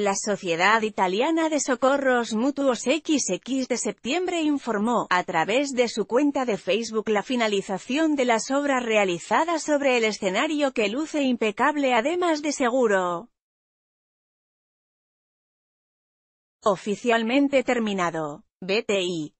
La Sociedad Italiana de Socorros Mutuos XX de septiembre informó, a través de su cuenta de Facebook la finalización de las obras realizadas sobre el escenario que luce impecable además de seguro. Oficialmente terminado. BTI.